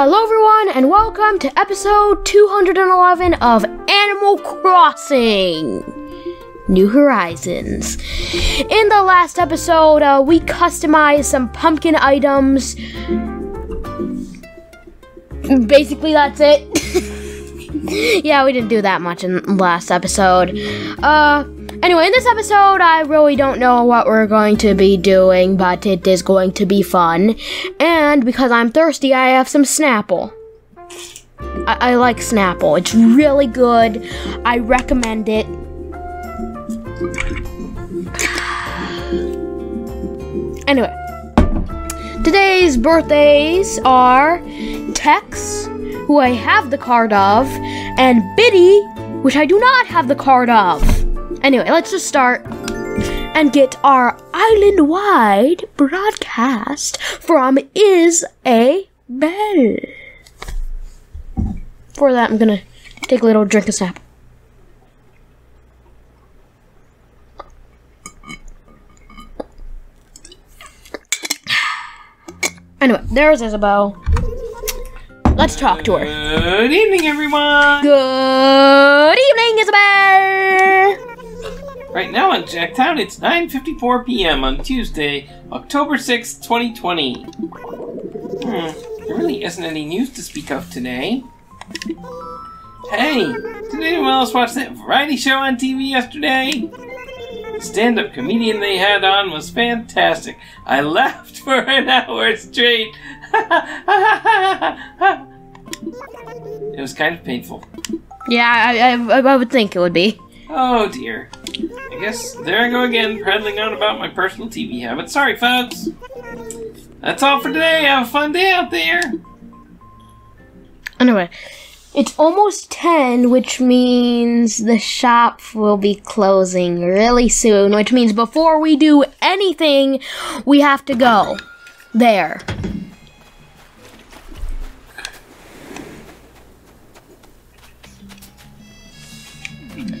Hello, everyone, and welcome to episode 211 of Animal Crossing New Horizons. In the last episode, uh, we customized some pumpkin items. Basically, that's it. yeah, we didn't do that much in the last episode. Uh, Anyway, in this episode, I really don't know what we're going to be doing, but it is going to be fun. And because I'm thirsty, I have some Snapple. I, I like Snapple. It's really good. I recommend it. Anyway, today's birthdays are Tex, who I have the card of, and Biddy, which I do not have the card of. Anyway, let's just start and get our island wide broadcast from Is a Bell. For that, I'm gonna take a little drink of snap. Anyway, there's Isabelle. Let's talk to her. Good evening, everyone. Good evening, Isabelle. Right now in Jacktown, it's 9:54 p.m. on Tuesday, October 6, 2020. Hmm, there really isn't any news to speak of today. Hey, did anyone else watch that variety show on TV yesterday? The stand-up comedian they had on was fantastic. I laughed for an hour straight. it was kind of painful. Yeah, I, I, I would think it would be. Oh dear. I guess there I go again, prattling on about my personal TV habits. Sorry, folks. That's all for today. Have a fun day out there. Anyway, it's almost 10, which means the shop will be closing really soon, which means before we do anything, we have to go there.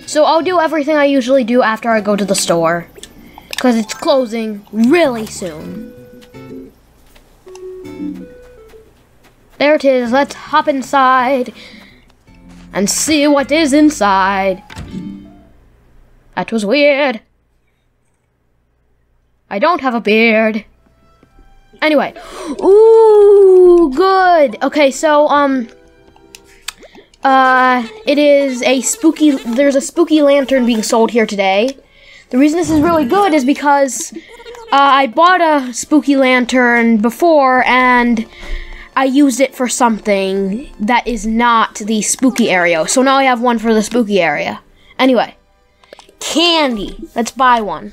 So I'll do everything I usually do after I go to the store. Because it's closing really soon. There it is. Let's hop inside and see what is inside. That was weird. I don't have a beard. Anyway. Ooh, good. Okay, so, um, uh, it is a spooky, there's a spooky lantern being sold here today. The reason this is really good is because, uh, I bought a spooky lantern before and I used it for something that is not the spooky area. So now I have one for the spooky area. Anyway, candy. Let's buy one.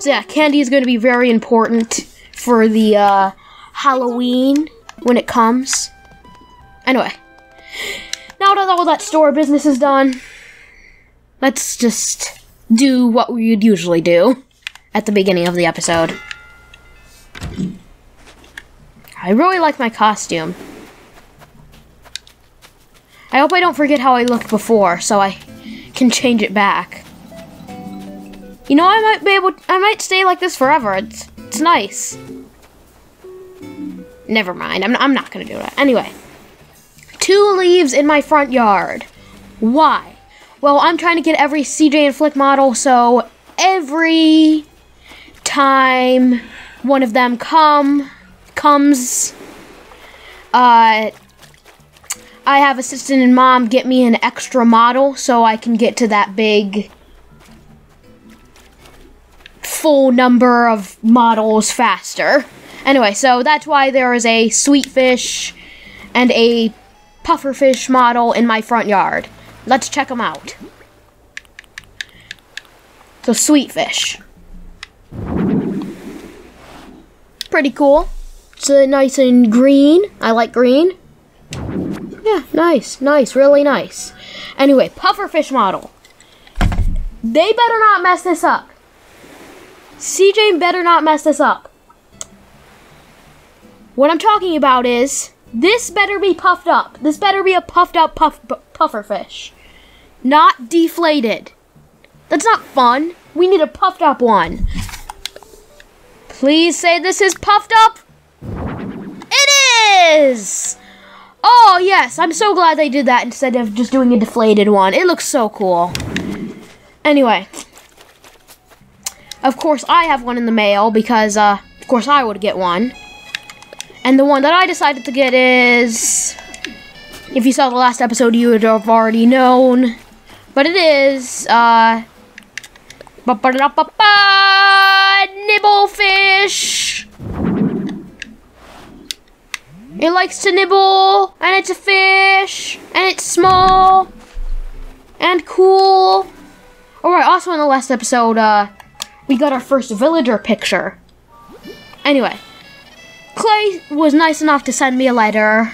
So yeah, candy is going to be very important for the uh, Halloween when it comes. Anyway, now that all that store business is done, let's just do what we would usually do at the beginning of the episode. I really like my costume. I hope I don't forget how I looked before, so I can change it back. You know, I might be able. I might stay like this forever. It's it's nice. Never mind. I'm I'm not gonna do that. Anyway, two leaves in my front yard. Why? Well, I'm trying to get every CJ and Flick model, so every time one of them come comes, uh, I have assistant and mom get me an extra model so I can get to that big full number of models faster. Anyway, so that's why there is a sweet fish and a pufferfish model in my front yard. Let's check them out. So sweet fish. Pretty cool. It's uh, nice and green. I like green. Yeah, nice, nice, really nice. Anyway, pufferfish model. They better not mess this up. CJ better not mess this up. What I'm talking about is this better be puffed up. This better be a puffed up puff pufferfish, not deflated. That's not fun. We need a puffed up one. Please say this is puffed up. It is! Oh, yes, I'm so glad they did that instead of just doing a deflated one. It looks so cool. Anyway. Of course, I have one in the mail because, uh, of course, I would get one. And the one that I decided to get is... If you saw the last episode, you would have already known. But it is, uh... Ba-ba-da-ba-ba! Nibblefish! It likes to nibble, and it's a fish, and it's small, and cool. Alright, also in the last episode, uh, we got our first villager picture. Anyway, Clay was nice enough to send me a letter.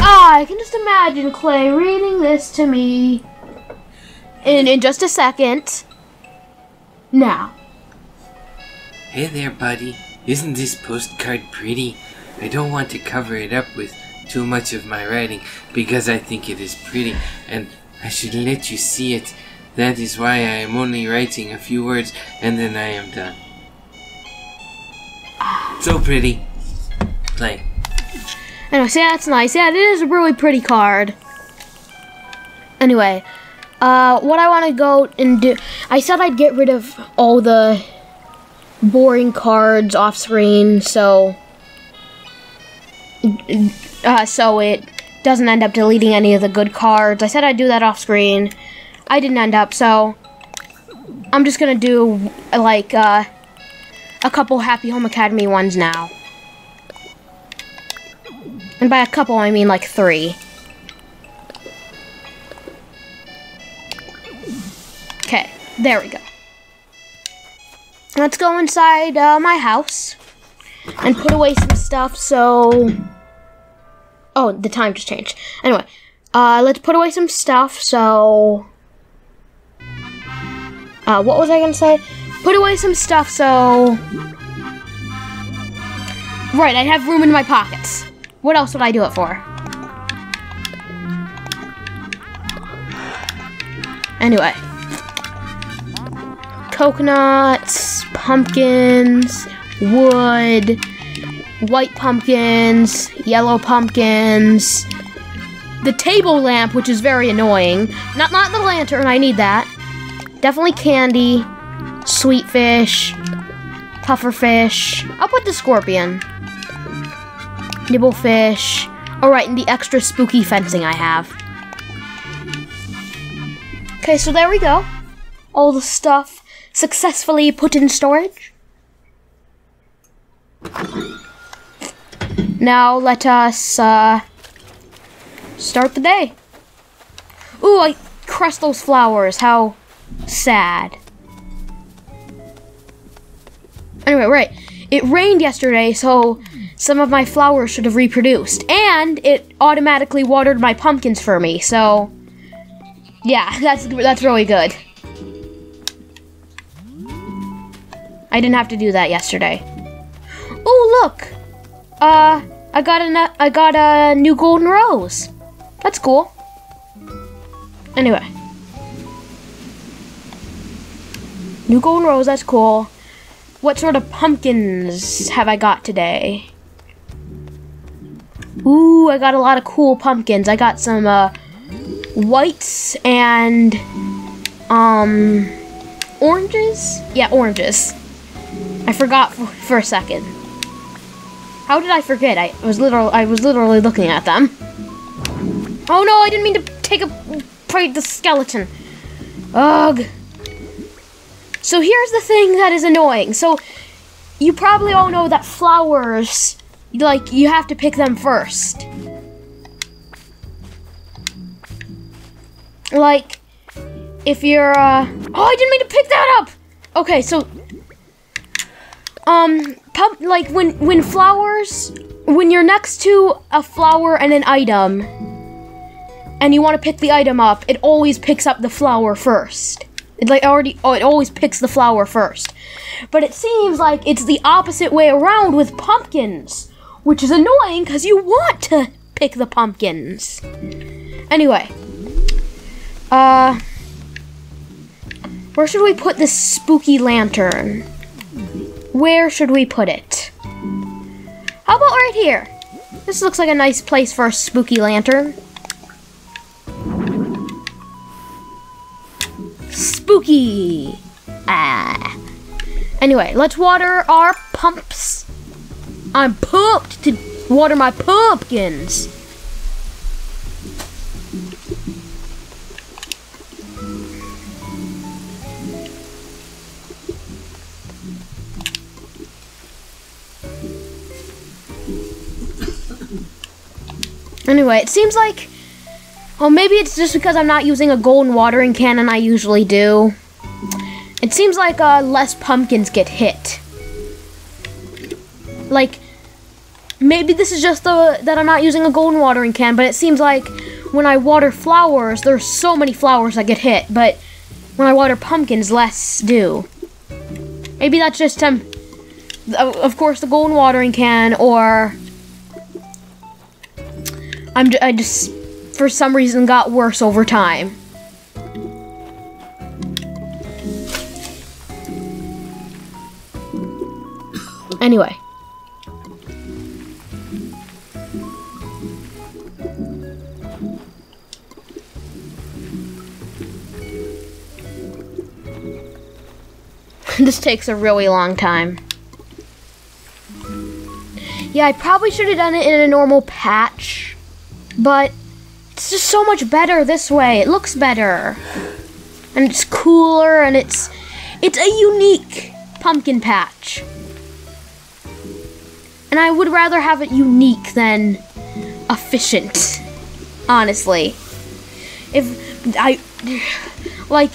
Ah, I can just imagine Clay reading this to me in, in just a second. Now. Hey there, buddy. Isn't this postcard pretty? I don't want to cover it up with too much of my writing because I think it is pretty and I should let you see it. That is why I am only writing a few words and then I am done. So pretty. Clay. Anyway, see, that's nice. Yeah, it is a really pretty card. Anyway, uh, what I want to go and do, I said I'd get rid of all the boring cards off screen, so, uh, so it doesn't end up deleting any of the good cards. I said I'd do that off screen. I didn't end up, so I'm just gonna do, like, uh, a couple Happy Home Academy ones now. And by a couple, I mean like three. Okay, there we go. Let's go inside uh, my house and put away some stuff so... Oh, the time just changed. Anyway, uh, let's put away some stuff so... Uh, what was I gonna say? Put away some stuff so... Right, I have room in my pockets. What else would I do it for? Anyway. Coconuts, pumpkins, wood, white pumpkins, yellow pumpkins, the table lamp, which is very annoying. Not not the lantern, I need that. Definitely candy, sweet fish, puffer fish. I'll put the scorpion. Nibble fish. Alright, and the extra spooky fencing I have. Okay, so there we go. All the stuff successfully put in storage. Now let us uh, start the day. Ooh, I crushed those flowers. How sad. Anyway, right. It rained yesterday, so some of my flowers should have reproduced. And it automatically watered my pumpkins for me, so yeah, that's that's really good. I didn't have to do that yesterday. Oh, look. Uh, I got a I got a new golden rose. That's cool. Anyway. New golden rose, that's cool. What sort of pumpkins have I got today? Ooh, I got a lot of cool pumpkins. I got some uh, whites and um oranges. Yeah, oranges. I forgot for, a second. How did I forget? I was literal. I was literally looking at them. Oh no! I didn't mean to take a fight the skeleton. Ugh. So here's the thing that is annoying. So you probably all know that flowers, like you have to pick them first. Like if you're uh oh I didn't mean to pick that up. Okay, so um pump like when when flowers when you're next to a flower and an item and you want to pick the item up, it always picks up the flower first. It like already oh it always picks the flower first. But it seems like it's the opposite way around with pumpkins, which is annoying cuz you want to pick the pumpkins. Anyway, uh where should we put this spooky lantern? Where should we put it? How about right here? This looks like a nice place for a spooky lantern. Spooky! Ah. Anyway, let's water our pumps. I'm pumped to water my pumpkins. Anyway, it seems like. Well, maybe it's just because I'm not using a golden watering can and I usually do. It seems like uh, less pumpkins get hit. Like, maybe this is just the that I'm not using a golden watering can, but it seems like when I water flowers, there's so many flowers that get hit, but when I water pumpkins, less do. Maybe that's just um, of course the golden watering can, or I'm I just for some reason got worse over time. Anyway. this takes a really long time. Yeah, I probably should have done it in a normal patch, but it's just so much better this way. It looks better. And it's cooler and it's it's a unique pumpkin patch. And I would rather have it unique than efficient. Honestly. If I like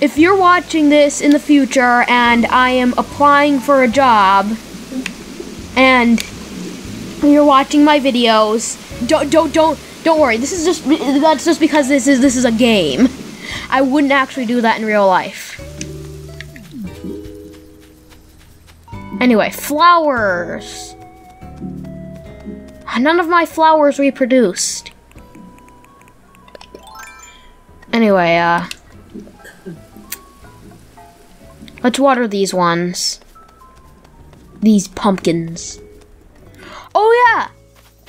if you're watching this in the future and I am applying for a job and you're watching my videos, don't don't don't don't worry. This is just that's just because this is this is a game. I wouldn't actually do that in real life. Anyway, flowers. None of my flowers reproduced. Anyway, uh Let's water these ones. These pumpkins. Oh yeah!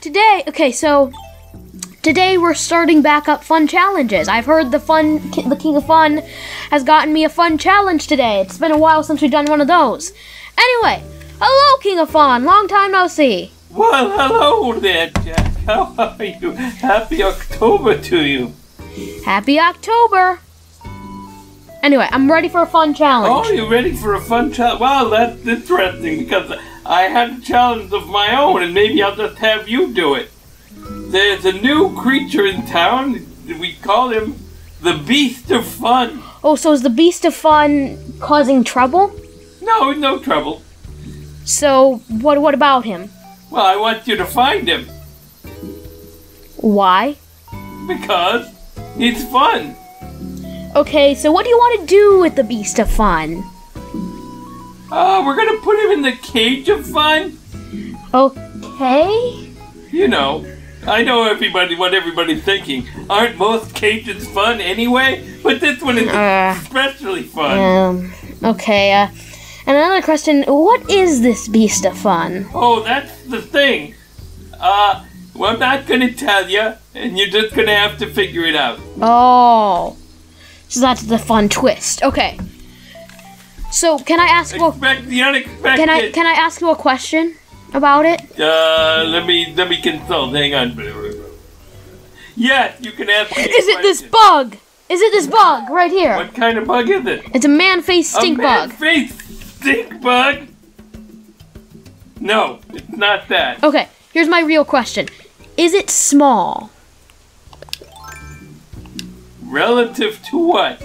Today, okay, so today we're starting back up fun challenges. I've heard the fun, the King of Fun has gotten me a fun challenge today. It's been a while since we've done one of those. Anyway, hello King of Fun, long time no see. Well, hello there, Jack. How are you? Happy October to you. Happy October. Anyway, I'm ready for a fun challenge. Oh, challenge. you ready for a fun challenge? Wow, that's interesting because I had a challenge of my own, and maybe I'll just have you do it. There's a new creature in town. We call him the Beast of Fun. Oh, so is the Beast of Fun causing trouble? No, no trouble. So what? What about him? Well, I want you to find him Why? because it's fun. Okay, so what do you want to do with the Beast of Fun? Uh, we're gonna put him in the cage of fun. Okay. You know, I know everybody what everybody's thinking. Aren't most cages fun anyway? But this one is Uh. especially fun. Um. Okay. Uh. And another question: What is this Beast of Fun? Oh, that's the thing. Uh, well, I'm not gonna tell you, and you're just gonna have to figure it out. Oh. So that's the fun twist. Okay. So can I ask you? A, the unexpected. can I can I ask you a question about it? Uh, let me let me consult. Hang on. Yes, you can ask me. Is it this question. bug? Is it this bug right here? What kind of bug is it? It's a man-faced stink a bug. face stink bug. No, it's not that. Okay. Here's my real question: Is it small? Relative to what?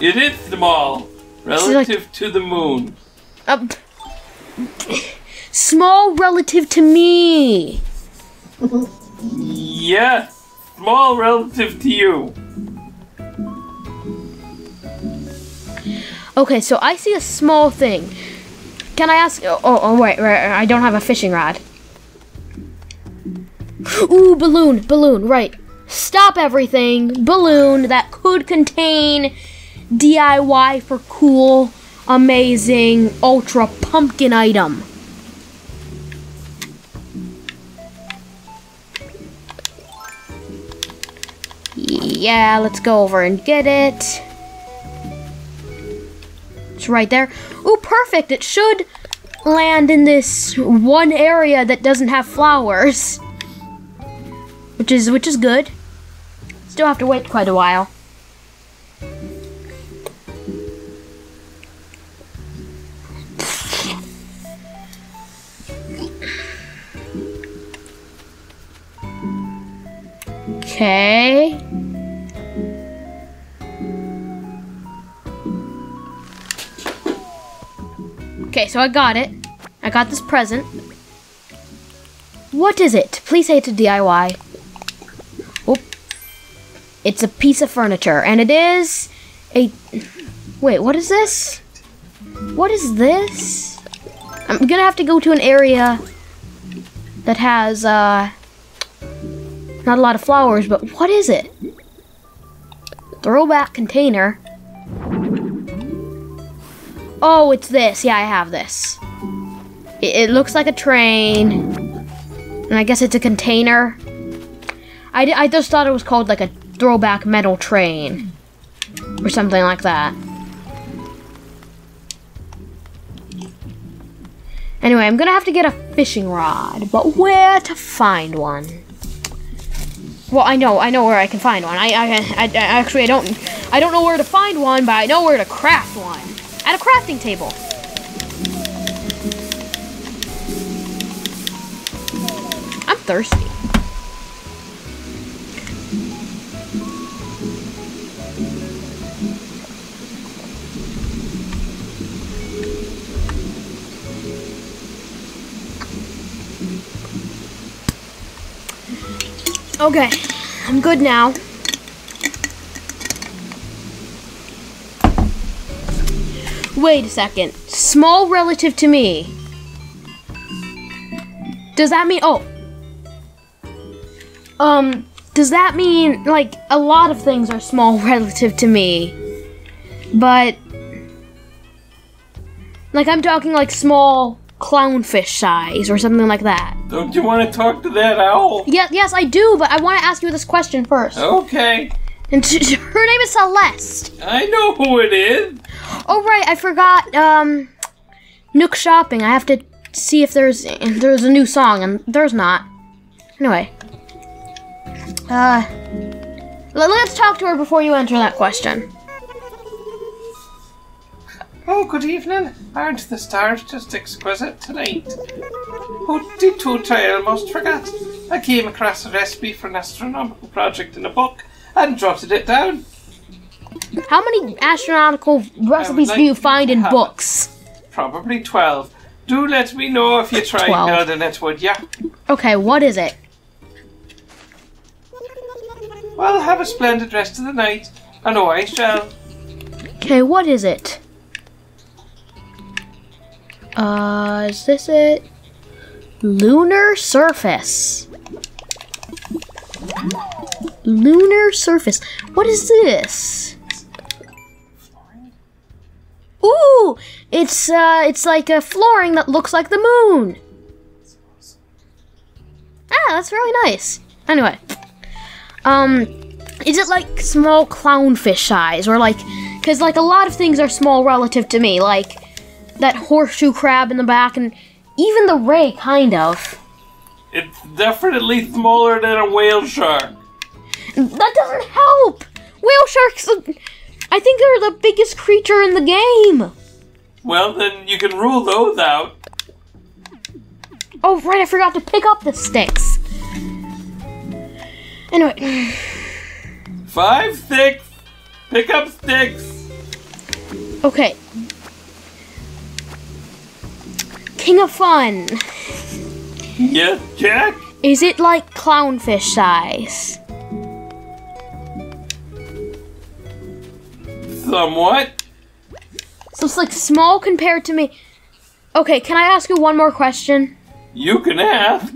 It is small. Relative to the moon. Uh, small relative to me. Yes, small relative to you. Okay, so I see a small thing. Can I ask? Oh, oh, oh wait, right, I don't have a fishing rod. Ooh, balloon, balloon, right. Stop everything. Balloon that could contain DIY for cool, amazing, ultra pumpkin item. Yeah, let's go over and get it. It's right there. Ooh, perfect. It should land in this one area that doesn't have flowers. Which is which is good. Still have to wait quite a while. So I got it. I got this present. What is it? Please say it's a DIY. Oh. It's a piece of furniture, and it is a. Wait, what is this? What is this? I'm gonna have to go to an area that has, uh. Not a lot of flowers, but what is it? Throwback container. Oh, it's this. Yeah, I have this. It, it looks like a train. And I guess it's a container. I, I just thought it was called like a throwback metal train. Or something like that. Anyway, I'm gonna have to get a fishing rod, but where to find one? Well, I know, I know where I can find one. I, I, I, I actually, I don't, I don't know where to find one, but I know where to craft one at a crafting table. I'm thirsty. Okay, I'm good now. Wait a second. Small relative to me. Does that mean oh um does that mean like a lot of things are small relative to me? But like I'm talking like small clownfish size or something like that. Don't you want to talk to that owl? Yes, yes, I do, but I want to ask you this question first. Okay, And her name is Celeste. I know who it is. Oh right, I forgot. Um, Nook Shopping. I have to see if there's if there's a new song, and there's not. Anyway, uh, let, let's talk to her before you answer that question. Oh, good evening. Aren't the stars just exquisite tonight? Oh, did toot, I almost forgot. I came across a recipe for an astronomical project in a book and jotted it down. How many astronomical recipes like do you find in books? Probably 12. Do let me know if you try 12. building it, would ya? Okay, what is it? Well, have a splendid rest of the night. I know I shall. Okay, what is it? Uh, is this it? Lunar surface. Lunar surface. What is this? Ooh, it's uh, it's like a flooring that looks like the moon. Ah, that's really nice. Anyway, um, is it like small clownfish size or like because like a lot of things are small relative to me like that horseshoe crab in the back and even the ray kind of It's definitely smaller than a whale shark. That doesn't help whale sharks i think they're the biggest creature in the game Well, then you can rule those out. oh right i forgot to pick up the sticks anyway Five, sticks! Pick up sticks. okay king of fun Yes, Jack? is it like clownfish size Somewhat. So it's like small compared to me. Okay, can I ask you one more question? You can ask.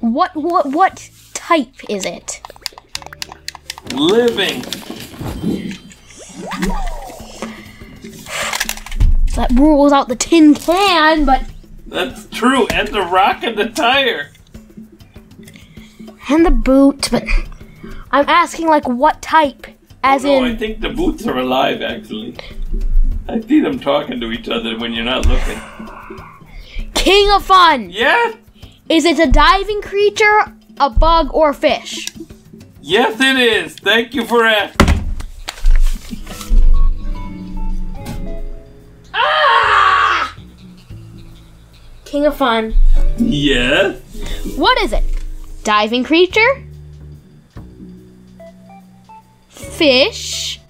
What what what type is it? Living. That rules out the tin can, but That's true. And the rock and the tire. and the boot, but I'm asking like what type, as oh, no, I think the boots are alive, actually. I see them talking to each other when you're not looking. King of Fun! Yeah? Is it a diving creature, a bug, or a fish? Yes, it is. Thank you for asking. ah! King of Fun. Yes? What is it? Diving creature? Fish?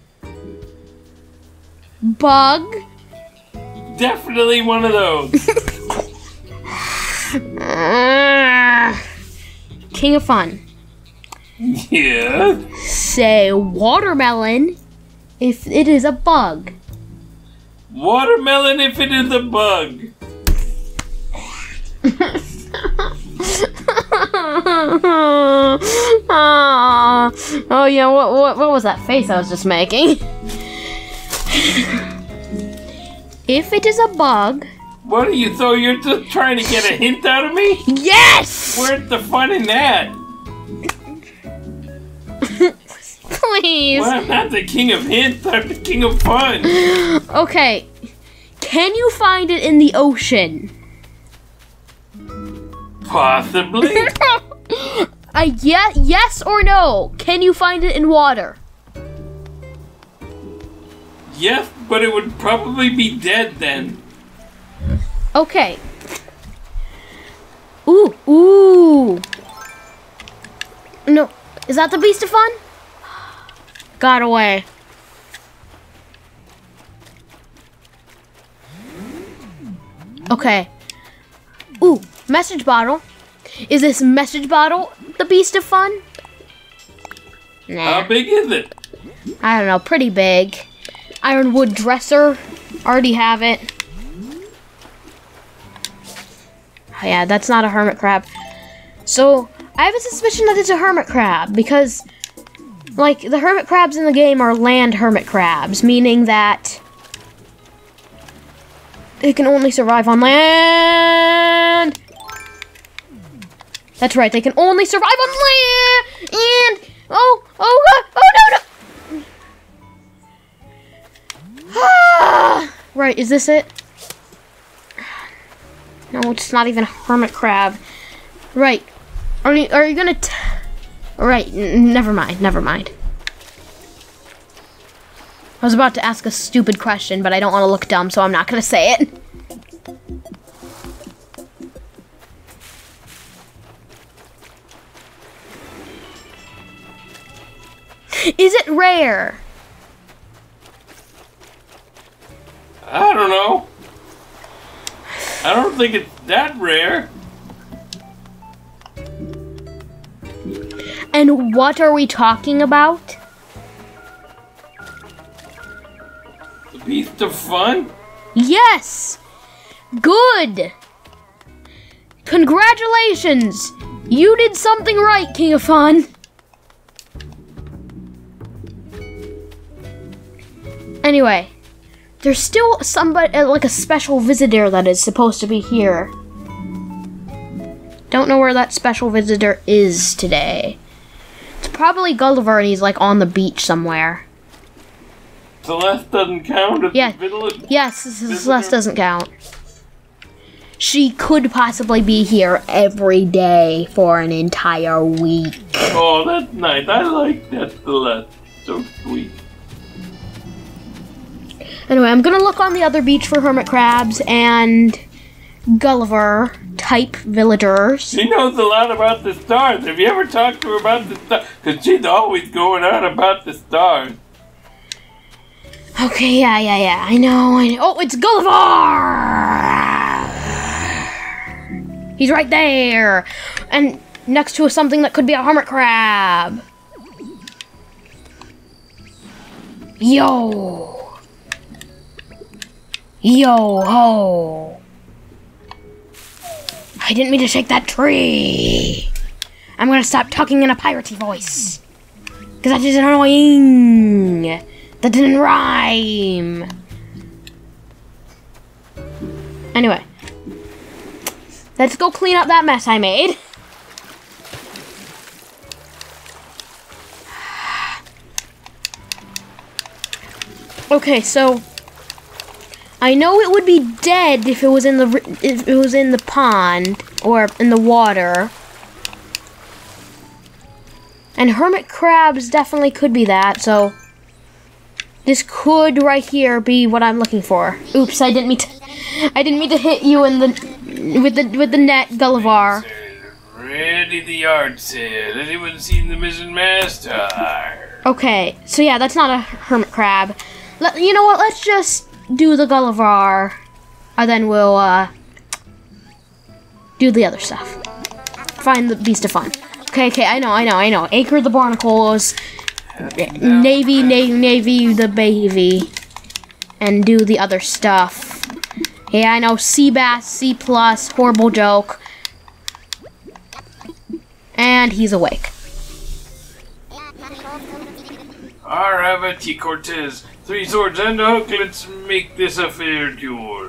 Bug? Definitely one of those. King of Fun. yeah? Say watermelon if it is a bug. Watermelon if it is a bug. Oh yeah, what, what what was that face I was just making? if it is a bug, What are you, so you're just trying to get a hint out of me? yes, Where's the fun in that? please. Well, I'm not the king of hints, I'm the king of fun. Okay, can you find it in the ocean? Possibly. A yeah, yes or no? Can you find it in water? Yes, but it would probably be dead then. Okay. Ooh, ooh. No, is that the beast of fun? Got away. Okay. Ooh, message bottle. Is this message bottle the beast of fun? Nah. How big is it? I don't know, pretty big. Ironwood dresser, already have it. Oh, yeah, that's not a hermit crab. So, I have a suspicion that it's a hermit crab because, like, the hermit crabs in the game are land hermit crabs, meaning that they can only survive on land. That's right, they can only survive on land. And oh, oh god, oh no, no. Right, is this it? No, it's not even a hermit crab. Right. Are you are you gonna t- Right, never mind, never mind. I was about to ask a stupid question, but I don't want to look dumb, so I'm not gonna say it. Is it rare? I don't know. I don't think it's that rare. And what are we talking about? The beast of fun? Yes! Good! Congratulations! You did something right, King of Fun! Anyway, there's still somebody, uh, like a special visitor that is supposed to be here. Don't know where that special visitor is today. It's probably Gulliver and he's like on the beach somewhere. Celeste doesn't count Yeah. Yes, Celeste doesn't count. She could possibly be here every day for an entire week. Oh, that's nice. I like that Celeste. So sweet. Anyway, I'm gonna look on the other beach for hermit crabs and Gulliver type villagers. She knows a lot about the stars. Have you ever talked to her about the stars? Because she's always going on about the stars. Okay, yeah, yeah, yeah. I know, I know. Oh, it's Gulliver! He's right there! And next to something that could be a hermit crab. Yo! Yo ho! I didn't mean to shake that tree! I'm gonna stop talking in a piratey voice. Because that is annoying! That didn't rhyme! Anyway. Let's go clean up that mess I made. Okay, so I know it would be dead if it was in the if it was in the pond or in the water. And hermit crabs definitely could be that. So this could right here be what I'm looking for. Oops, I didn't mean to. I didn't mean to hit you in the with the with the net, Gulliver. Ready the yard sale. Anyone seen the missing master? Okay, so yeah, that's not a hermit crab. Let, you know what? Let's just do the Gulliver, and then we'll uh, do the other stuff. Find the Beast of Fun. Okay, okay, I know, I know, I know. Acre the Barnacles, Navy, Navy, Navy the Baby, and do the other stuff. Yeah, I know. Sea Bass, C plus, horrible joke, and he's awake. Aravati Cortez. Three swords and a hook. Let's make this a fair duel.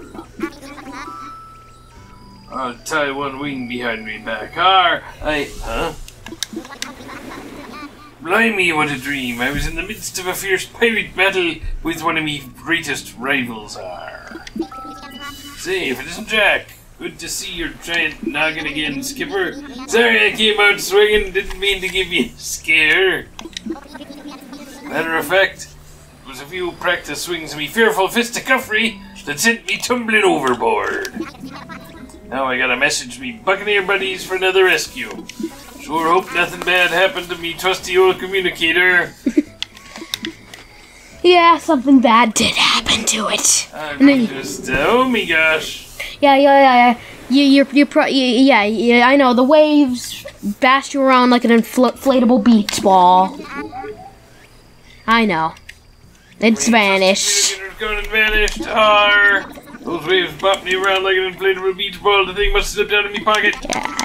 I'll tie one wing behind me back. Har! I. Huh? Blimey, what a dream. I was in the midst of a fierce pirate battle with one of me greatest rivals. Are. Say, if it isn't Jack. Good to see your giant noggin again, Skipper. Sorry I came out swinging. Didn't mean to give you a scare. Matter of fact, was a few practice swings of me fearful fisticuffrey that sent me tumbling overboard. Now I gotta message me buccaneer buddies for another rescue. Sure hope nothing bad happened to me trusty old communicator. Yeah, something bad did happen to it. I'm just, uh, oh my gosh. Yeah, yeah, yeah, yeah. You, you're, you're pro- yeah, yeah, I know. The waves bash you around like an infl- inflatable beach ball. I know. It's vanished. Communicator's gone and vanished. Arr. Those waves bopped me around like an inflatable beach ball. The thing must have slipped out of my pocket.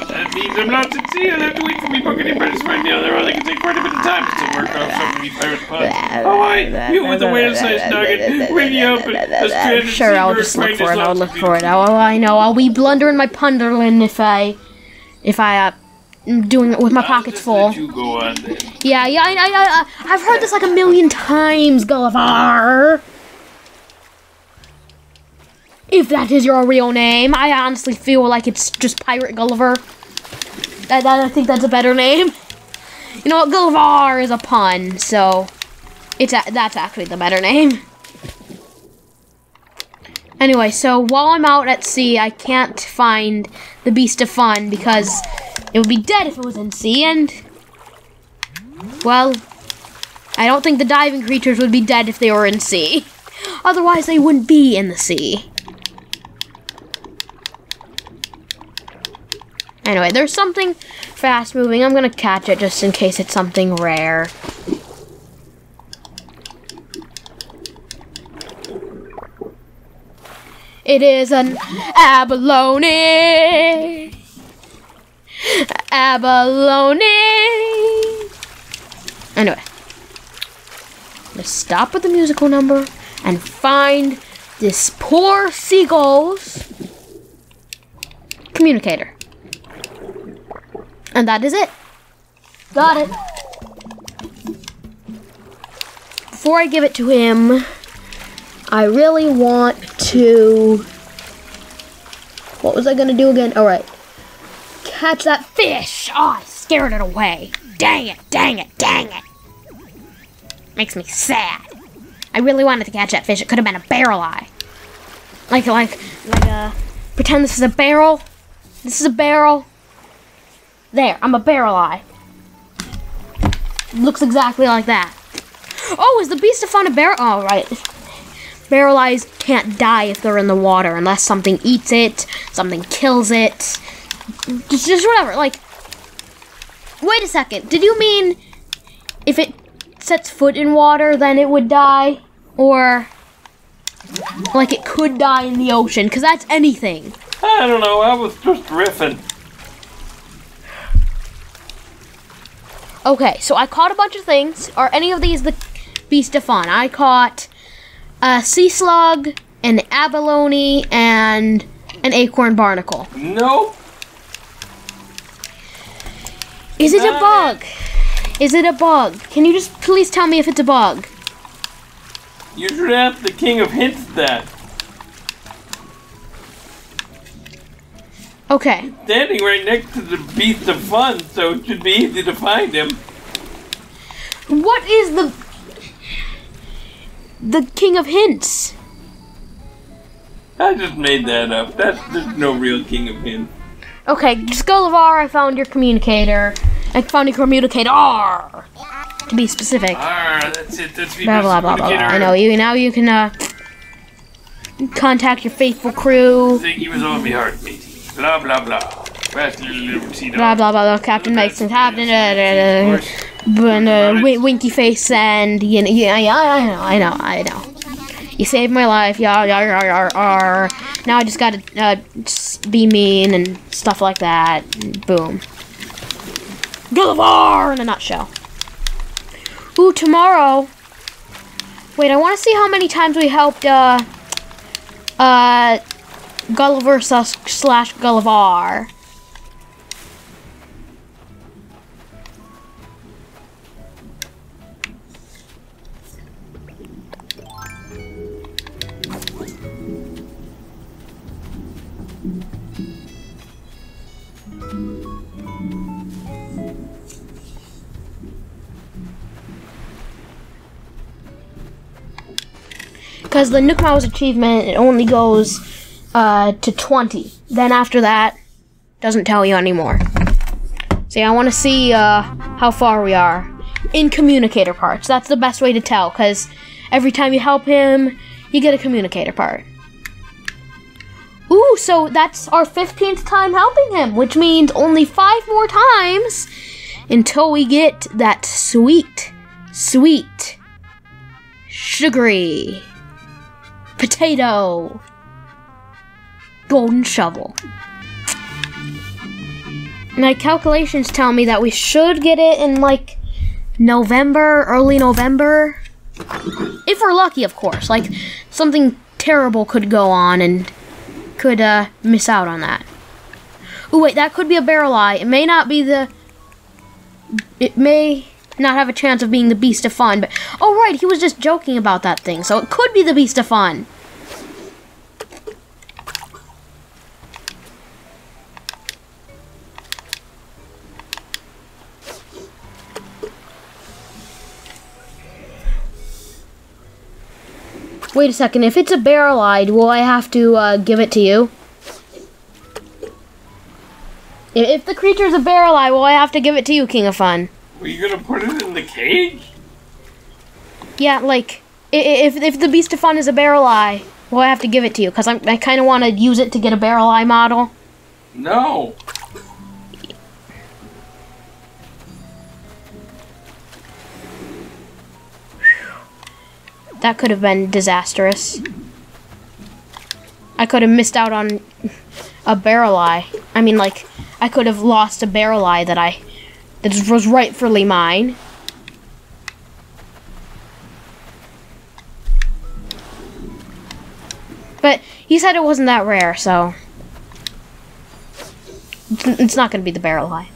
That means I'm lost at sea. I'll have to wait for me buccaneer buddies to find me on their own. They can take quite a bit of time to work off some of me pirate pods. Oh, I, you with the whale-sized nugget. Will you it? A stranded Sure, I'll just look for it. I'll look for it. Oh, I know. I'll be blundering my punderlin if I, if I, uh, doing it with my pockets full. you go on then. Yeah, yeah, I, I, I, I've heard this like a million times, Gulliver. If that is your real name, I honestly feel like it's just Pirate Gulliver. I, I think that's a better name. You know what, Gulliver is a pun, so it's a, that's actually the better name. Anyway, so while I'm out at sea, I can't find the Beast of Fun because it would be dead if it was in sea, and well, I don't think the diving creatures would be dead if they were in sea. Otherwise, they wouldn't be in the sea. Anyway, there's something fast moving. I'm gonna catch it just in case it's something rare. It is an abalone. Abalone. Anyway, let's stop with the musical number and find this poor seagull's communicator. And that is it. Got it. Before I give it to him, I really want to. What was I gonna do again? Alright. Catch that fish! Oh, I scared it away. Dang it, dang it, dang it. Makes me sad. I really wanted to catch that fish. It could have been a barrel eye. Like, like, like, uh, pretend this is a barrel. This is a barrel. There, I'm a barrel eye. Looks exactly like that. Oh, is the beast of fun a barrel? Oh, right. Barrel eyes can't die if they're in the water unless something eats it, something kills it. Just, just whatever. Like, wait a second. Did you mean if it sets foot in water, then it would die? Or like it could die in the ocean? Because that's anything. I don't know. I was just riffing. Okay, so I caught a bunch of things. Are any of these the beast of fun? I caught a sea slug, an abalone, and an acorn barnacle. Nope. Is it a bug? Is it a bug? Can you just please tell me if it's a bug? You should ask the King of Hints that. Okay. Standing right next to the Beast of Fun, so it should be easy to find him. What is the the king of hints? I just made that up. That's there's no real King of Hints. Okay, Skullivar, I found your communicator. I found your communicator. To be specific. Ah, that's it. That's Blah blah blah blah. blah. I know you now. You can uh contact your faithful crew. Think he was on my heart, matey. Blah blah blah. Fast little little sea dog. Blah blah blah. blah. Captain Mason, Captain. Uh, uh, uh, and, uh, winky face and you know, yeah, yeah, I know, I know, I know. You saved my life, yeah, yeah, yeah, yeah, yeah. Now I just gotta uh, just be mean and stuff like that. Boom. Gullivarrr in a nutshell. Ooh, tomorrow. Wait, I want to see how many times we helped uh, uh, Gulliver slash Gullivarrr. Because the Nook Miles achievement, it only goes uh, to 20. Then after that, doesn't tell you anymore. See, I want to see uh, how far we are in communicator parts. That's the best way to tell, because every time you help him, you get a communicator part. Ooh, so that's our 15th time helping him, which means only five more times until we get that sweet, sweet, sugary potato golden shovel. My calculations tell me that we should get it in like November, early November. If we're lucky, of course. Like something terrible could go on and could uh, miss out on that. Oh wait, that could be a barrel eye. It may not be the. It may not have a chance of being the Beast of Fun, but oh right, he was just joking about that thing, so it could be the Beast of Fun. Wait a second, if it's a barrel eyed, will I have to uh, give it to you? If- If the creature's a barrel eye, will I have to give it to you, King of Fun? Were you gonna put it in the cage? Yeah, like if if the Beast of Fun is a barrel eye, well, I have to give it to you because I'm I kind of want to use it to get a barrel eye model. No. That could have been disastrous. I could have missed out on a barrel eye. I mean, like I could have lost a barrel eye that I that was rightfully mine. But he said it wasn't that rare, so it's- not going to be the barrel eye.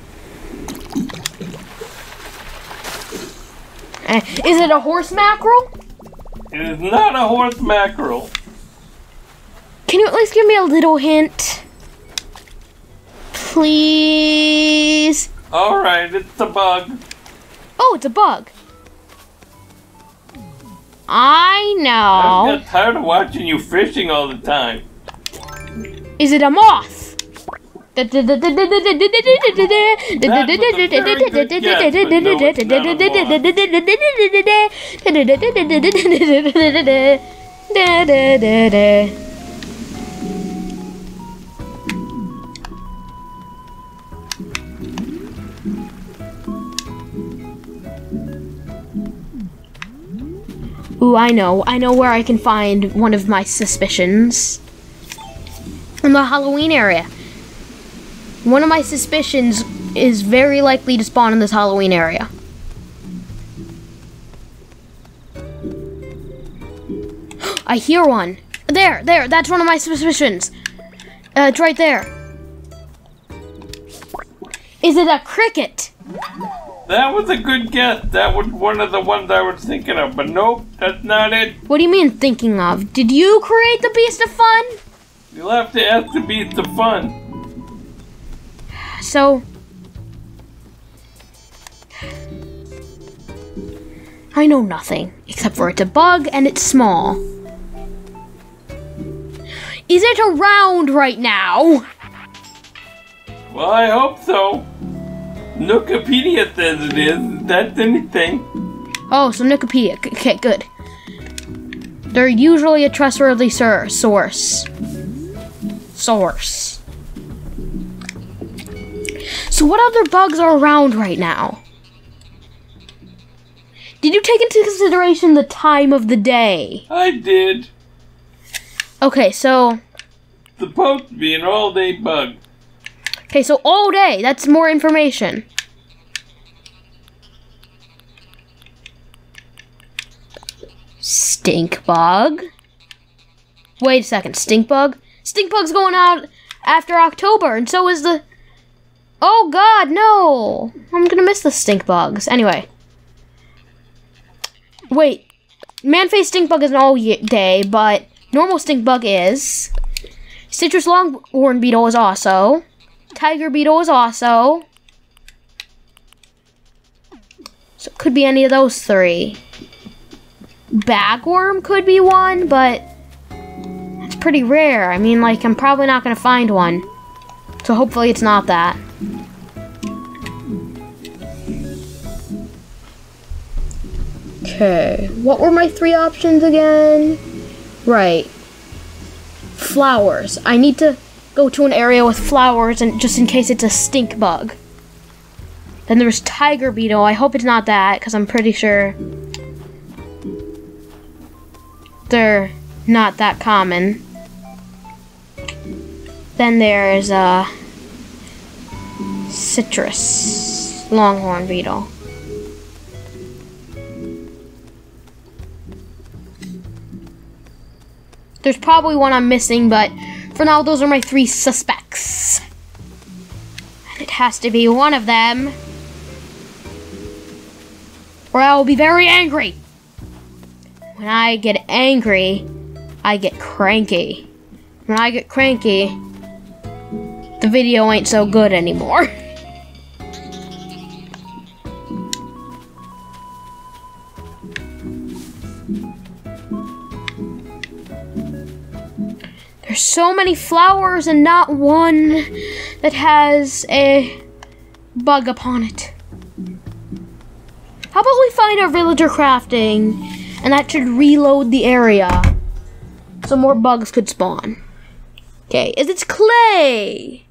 Eh, Is it a horse mackerel? It is not a horse mackerel. Can you at least give me a little hint? Please. Alright, it's a bug. Oh, it's a bug. I know. I know. got tired of watching you fishing all the time. Is it a moth? Ooh, I know. I know where I can find one of my suspicions. In the Halloween area. One of my suspicions is very likely to spawn in this Halloween area. I hear one. There, there, that's one of my suspicions. Uh, it's right there. Is it a cricket? That was a good guess. That was one of the ones I was thinking of, but nope, that's not it. What do you mean thinking of? Did you create the Beast of Fun? You'll have to ask the beast of fun. So. I know nothing, except for it's a bug and it's small. Is it around right now? Well, I hope so. Nookipedia says it is. That's anything. Oh, so Wikipedia. Okay, good. They're usually a trustworthy sur- source. Source. So, what other bugs are around right now? Did you take into consideration the time of the day? I did. Okay, so Supposed to be an all-day bug. Okay, so all day. That's more information. Stink bug. Wait a second, stink bug. Stink bug's going out after October, and so is the. Oh God, no! I'm gonna miss the stink bugs. Anyway. Wait, man-faced stink bug is an all day, but normal stink bug is. Citrus longhorn beetle is also. Tiger beetle is also. So it could be any of those three. Bagworm could be one, but that's pretty rare. I mean, like, I'm probably not gonna find one. So hopefully it's not that. Okay, what were my three options again? Right. Flowers. I need to go to an area with flowers and just in case it's a stink bug. Then there's tiger beetle. I hope it's not that because I'm pretty sure they're not that common. Then there's uh citrus longhorn beetle. There's probably one I'm missing, but for now, those are my three suspects. And it has to be one of them. Or I will be very angry. When I get angry, I get cranky. When I get cranky, the video ain't so good anymore. so many flowers and not one that has a bug upon it. How about we find our villager crafting and that should reload the area so more bugs could spawn. Okay, is it clay?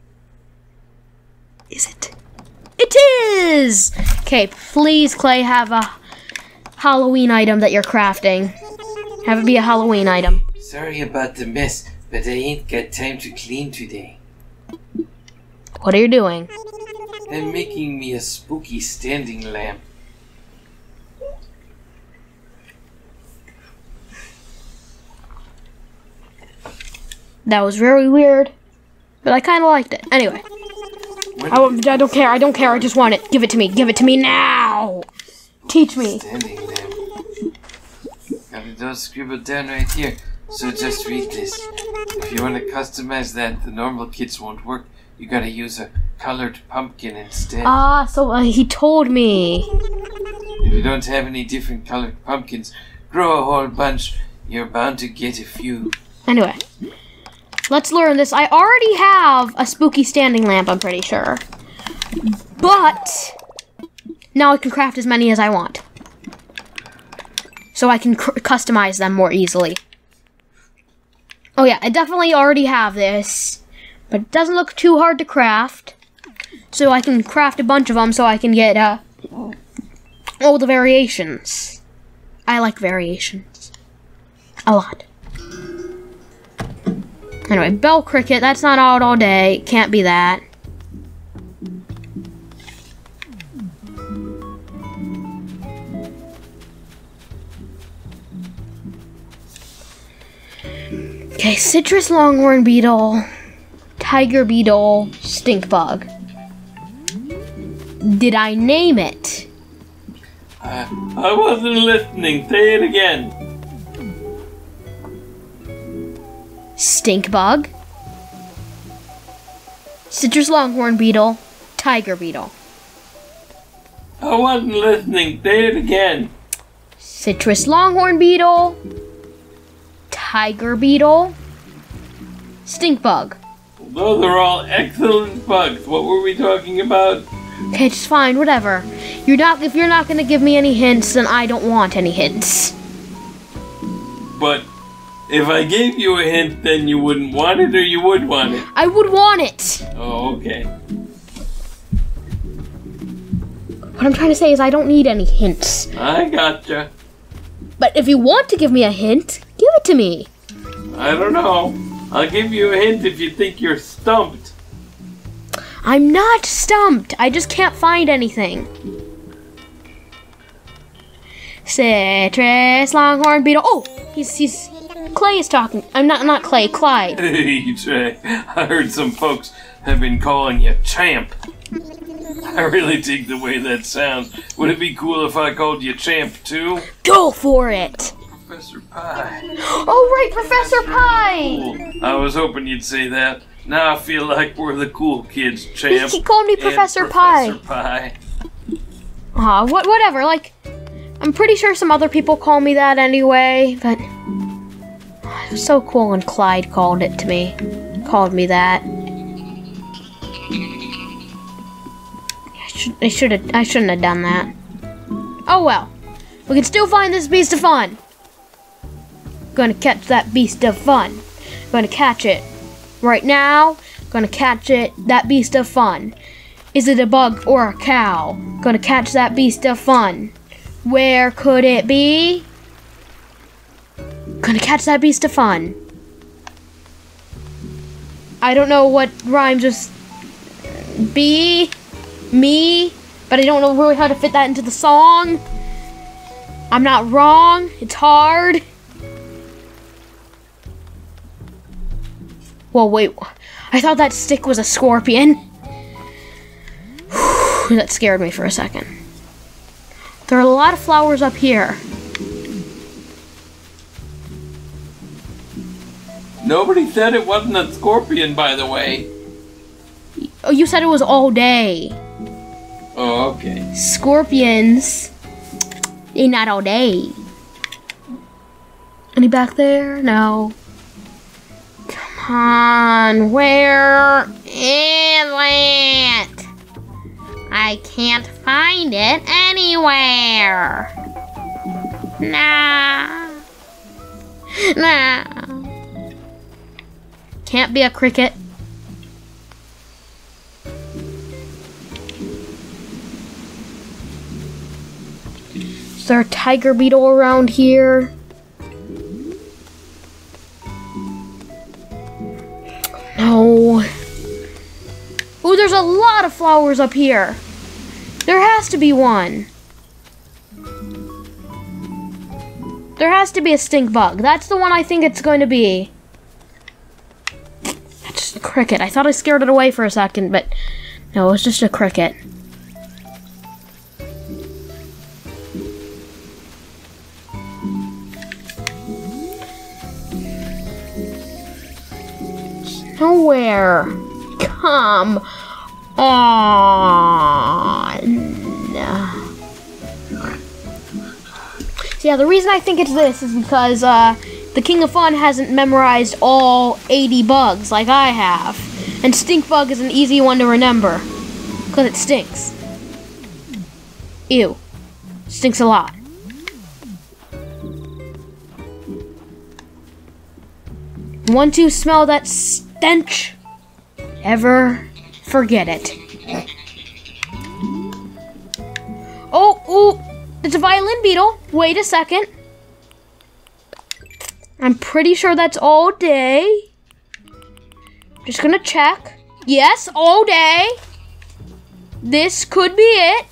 Is it? It is! Okay, please, Clay, have a Halloween item that you're crafting. Have it be a Halloween item. Sorry about the mess, but I ain't got time to clean today. What are you doing? I'm making me a spooky standing lamp. That was very weird, but I kind of liked it. Anyway, I, I don't care. I don't care. I just want it. Give it to me. Give it to me now. Teach me. standing lamp? Got it all scribbled down right here. So just read this. If you want to customize that, the normal kits won't work. You gotta use a colored pumpkin instead. Ah, so uh, he told me. If you don't have any different colored pumpkins, grow a whole bunch. You're bound to get a few. Anyway, let's learn this. I already have a spooky standing lamp, I'm pretty sure. But now I can craft as many as I want. So I can customize them more easily. Oh yeah, I definitely already have this, but it doesn't look too hard to craft. So I can craft a bunch of them so I can get uh, all the variations. I like variations. A lot. Anyway, bell cricket, that's not out all day. Can't be that. Okay, citrus longhorn beetle, tiger beetle, stink bug. Did I name it? I, I wasn't listening. Say it again. Stink bug. Citrus longhorn beetle. Tiger beetle. I wasn't listening. Say it again. Citrus longhorn beetle. Tiger beetle. Stink bug. Those are all excellent bugs. What were we talking about? Okay, it's fine, whatever. You're not if you're not gonna give me any hints, then I don't want any hints. But if I gave you a hint, then you wouldn't want it or you would want it? I would want it. Oh, okay. What I'm trying to say is I don't need any hints. I gotcha. But if you want to give me a hint, to me. I don't know. I'll give you a hint if you think you're stumped. I'm not stumped. I just can't find anything. Citrus longhorn beetle. Oh, he's he's Clay is talking. I'm not not Clay. Clyde. Hey, Trey. I heard some folks have been calling you Champ. I really dig the way that sounds. Would it be cool if I called you Champ too? Go for it. Professor Pie. Oh right, Professor Pie. Cool. I was hoping you'd say that. Now I feel like we're the cool kids, Champ. He called me Professor Professor Pie. Pie. Aw, what whatever. Like, I'm pretty sure some other people call me that anyway. But it was so cool when Clyde called it to me. Called me that. I should I should have I shouldn't have done that. Oh well. We can still find this beast of fun. Gonna catch that beast of fun. Gonna catch it. Right now, gonna catch it. That beast of fun. Is it a bug or a cow? Gonna catch that beast of fun. Where could it be? Gonna catch that beast of fun. I don't know what rhymes with be, me, but I don't know really how to fit that into the song. I'm not wrong. It's hard. Well, wait. I thought that stick was a scorpion. that scared me for a second. There are a lot of flowers up here. Nobody said it wasn't a scorpion, by the way. Oh, you said it was all day. Oh, okay. Scorpions, they not all day. Any back there? No. On, where is it? I can't find it anywhere. Nah. Nah. Can't be a cricket. Is there a tiger beetle around here? No. Oh, there's a lot of flowers up here. There has to be one. There has to be a stink bug. That's the one I think it's going to be. That's just a cricket. I thought I scared it away for a second, but no, it was just a cricket. Nowhere. Come on. So yeah, the reason I think it's this is because uh, the King of Fun hasn't memorized all 80 bugs like I have. And stink bug is an easy one to remember. Because it stinks. Ew. Stinks a lot. Once you smell that stench, Ever forget it. Oh, ooh, it's a violin beetle. Wait a second. I'm pretty sure that's all day. Just gonna check. Yes, all day. This could be it.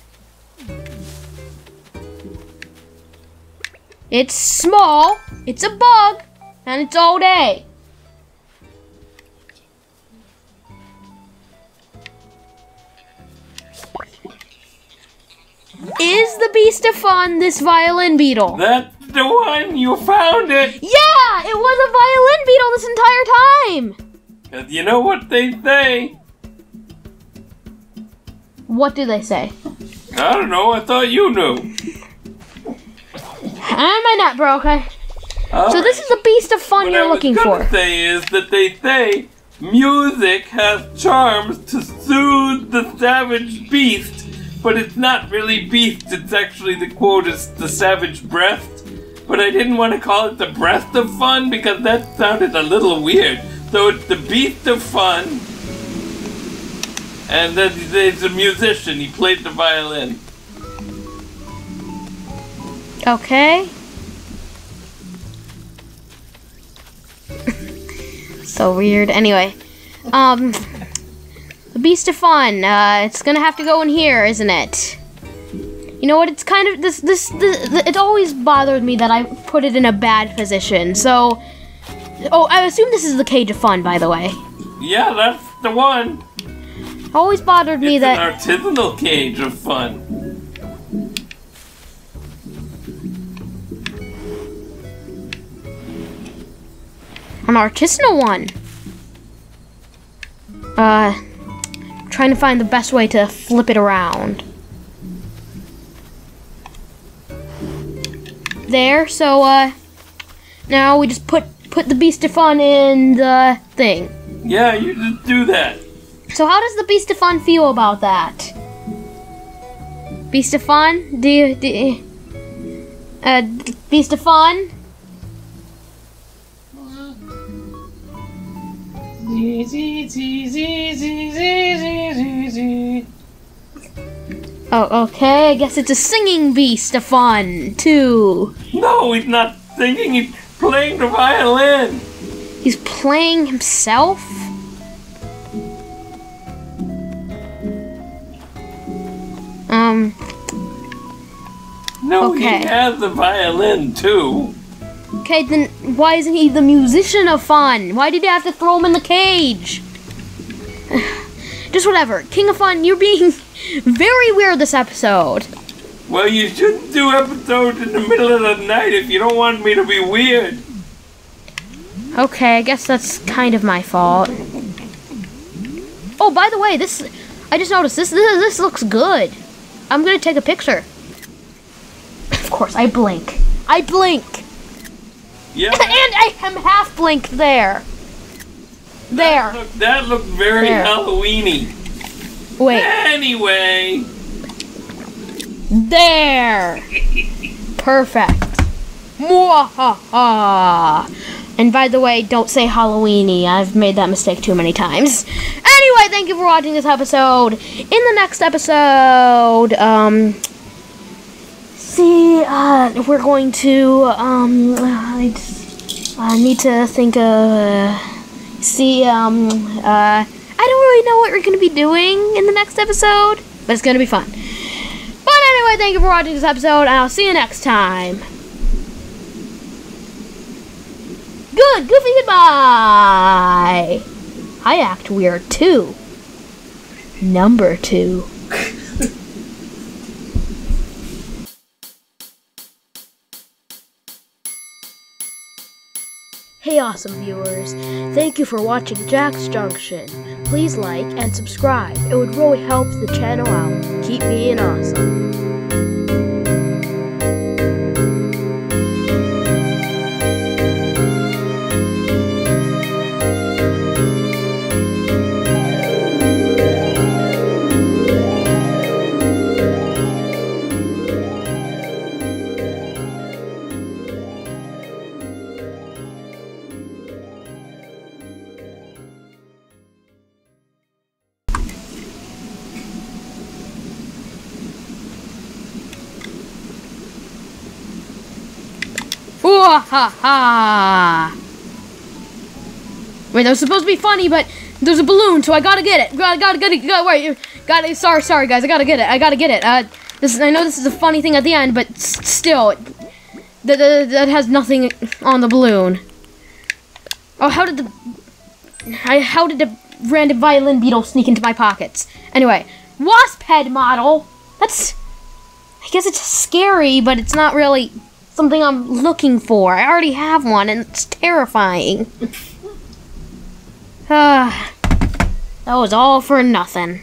It's small, it's a bug, and it's all day. Is the Beast of Fun, this violin beetle. That's the one! You found it! Yeah, it was a violin beetle this entire time. And you know what they say? What do they say? I don't know, I thought you knew. And my net broke. Okay. So this is the Beast of Fun what you're I was looking gonna for. say is that they say music has charms to soothe the savage beast, but it's not really beast. It's actually the quote is the savage breast. But I didn't want to call it the breast of fun because that sounded a little weird. So it's the beast of fun. And then there's a musician. He played the violin. Okay. so weird. Anyway, um, the Beast of Fun. Uh, it's gonna have to go in here, isn't it? You know what? It's kind of this. This. this it always bothered me that I put it in a bad position. So, oh, I assume this is the Cage of Fun, by the way. Yeah, that's the one. Always bothered me It's that. an artisanal cage of fun. an artisanal one. Uh, trying to find the best way to flip it around. There, so uh, now we just put put the Beast of Fun in the thing. Yeah, you just do that. So how does the Beast of Fun feel about that? Beast of Fun, do you, do you- uh, Beast of Fun? Oh, okay. I guess it's a singing beast of fun too. No, he's not singing, he's playing the violin. He's playing himself. Um. No, Okay. he has the violin too. Okay, then why isn't he the musician of fun? Why did you have to throw him in the cage? Just whatever. King of Fun, you're being very weird this episode. Well, you shouldn't do episodes in the middle of the night if you don't want me to be weird. Okay, I guess that's kind of my fault. Oh, by the way, this I just noticed this this, this looks good. I'm gonna take a picture. Of course, I blink. I blink, Yeah. and I am half blinked there. There. Look, that looked very There. Halloweeny. Wait. Anyway, There. Perfect. Mwahaha. And by the way, don't say Halloweeny. I've made that mistake too many times. Anyway, thank you for watching this episode. In the next episode, um, see, uh, we're going to, um, I I need to think of, uh, see, um, uh, I don't really know what we're going to be doing in the next episode, but it's going to be fun. But anyway, thank you for watching this episode, and I'll see you next time. Good, goofy, goodbye. I act weird too. Number two. Hey, awesome viewers. Thank you for watching Jack's Junction. Please like and subscribe. It would really help the channel out. Keep being awesome. Ooh, ha ha! Wait, that was supposed to be funny, but there's a balloon, so I gotta get it. Gotta, gotta, gotta, gotta wait. Gotta, sorry, sorry, guys. I gotta get it. I gotta get it. Uh, this, is- I know this is a funny thing at the end, but still, that, that, that has nothing on the balloon. Oh, how did the, I, how did the random violin beetle sneak into my pockets? Anyway, wasp head model. That's, I guess it's scary, but it's not really something I'm looking for. I already have one, and it's terrifying. Ah, that was all for nothing.